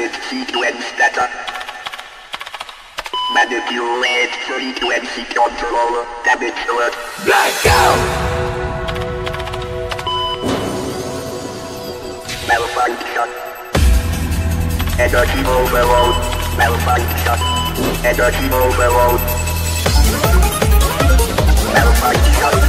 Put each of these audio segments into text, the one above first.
Manipulate sequence data. Manipulate sequence control. Damage alert. Blackout! Malfunction. Energy overload. Malfunction. Energy overload. Malfunction.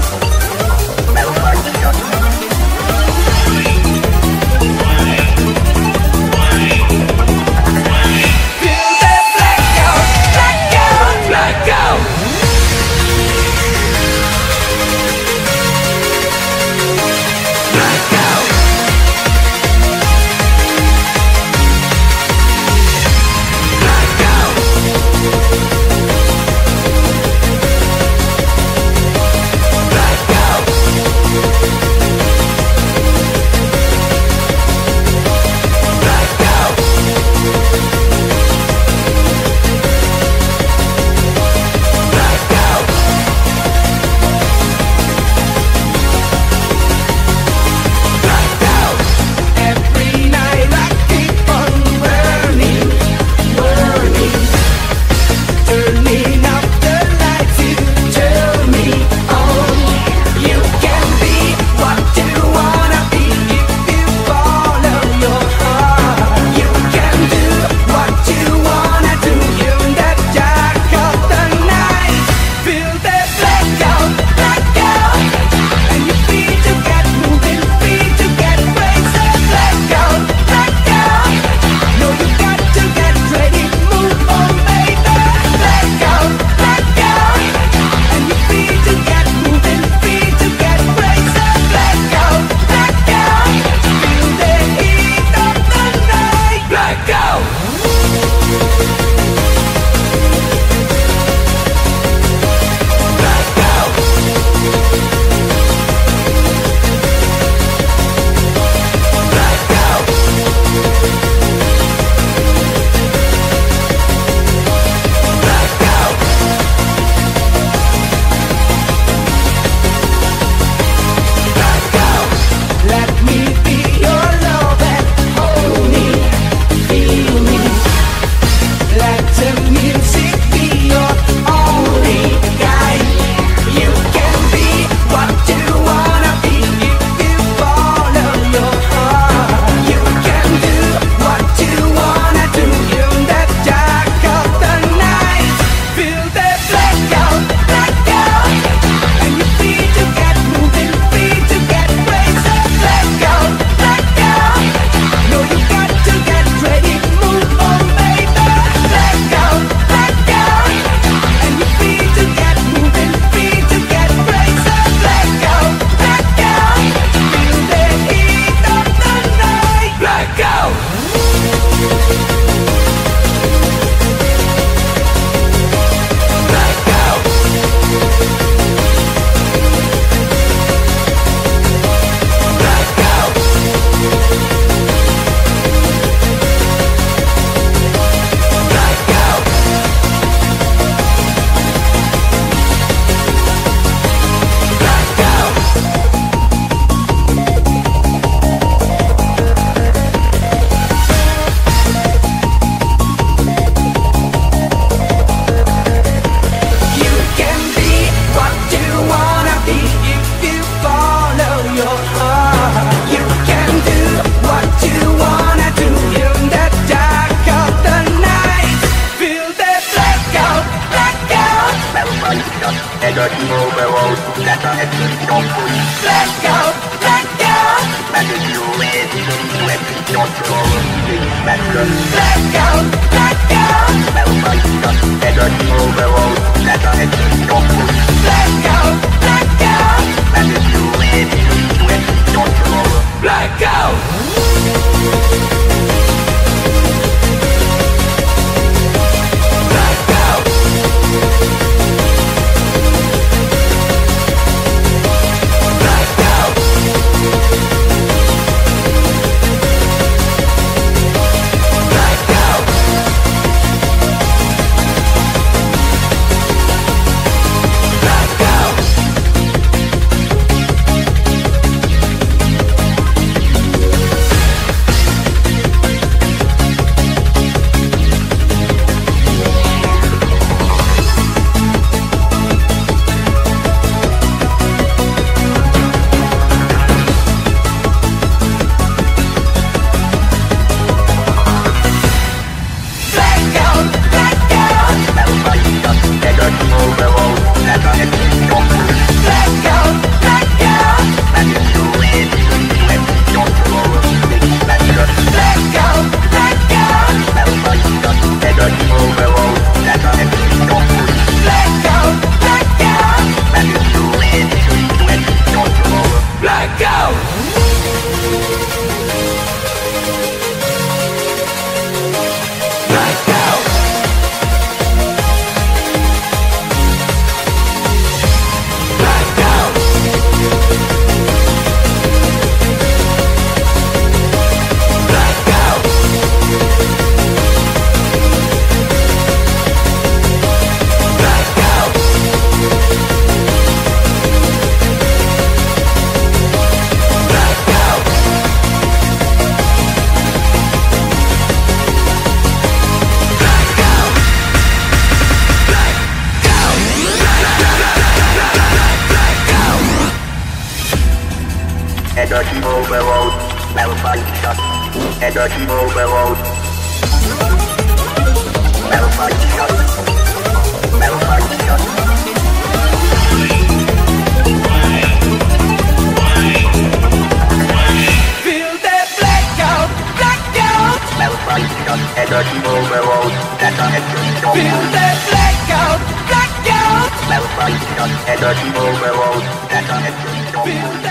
Let go. Let go. Let go. Energy overload. Malfunction. Energy overload. Malfunction. Malfunction. Feel that blackout, blackout. Malfunction. Energy overload. Data entry Feel that blackout, blackout. Malfunction. Energy overload. Data entry Feel that